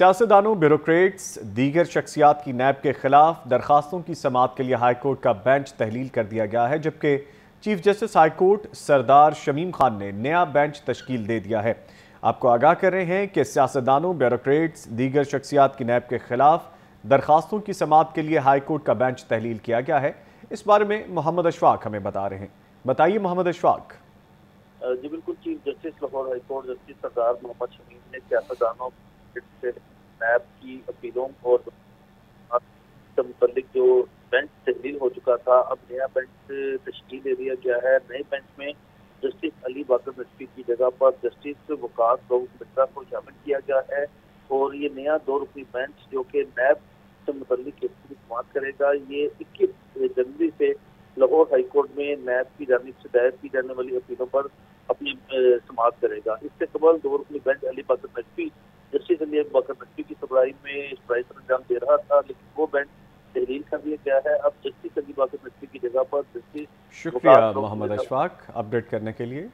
सियासतदानों, bureaucrats, दीगर शख्सियात की नैब के खिलाफ दरखास्तों की समात के लिए हाईकोर्ट का बेंच तहलील कर दिया गया है, जबकि chief justice high court Sardar Shamim Khan ने नया बेंच तश्कील दे दिया है। आपको आगाह कर रहे हैं कि सियासतदानों, ब्यूरोक्रेट्स, दीगर शख्सियात की नैब के खिलाफ दरखास्तों की समात के लिए हाईकोर्ट का बेंच तहलील किया गया है। इस बारे में मोहम्मद अशफाक हमें बता रहे हैं। बताइए मोहम्मद अशफाक। जी, बिल्कुल, chief justice, Lahore high court justice Sardar Mohammad Shamim ने सियासतदानों से नैब की अपीलों और मुतलिक जो बेंच तहरीर हो चुका था, अब नया बेंच तश्कील दे दिया गया है। नए बेंच में जस्टिस अली बाकर नकवी की जगह पर जस्टिस वकास गौर मिश्रा को शामिल किया गया है और ये नया दो रुकनी बेंच जो कि नैब से मुतलिक केस करेगा, ये इक्कीस जनवरी से लाहौर हाईकोर्ट में नैब की जानब से दायर की जाने वाली अपीलों पर अपनी समाप्त करेगा। इससे कबल दो रुकनी बेंच अली बाकर वो बैंड तहरीर कर लिया गया है। अब जस्टिस अली बाकी मिट्टी की जगह पर जस्टिस शुक्रिया मोहम्मद अशफाक अपडेट करने के लिए।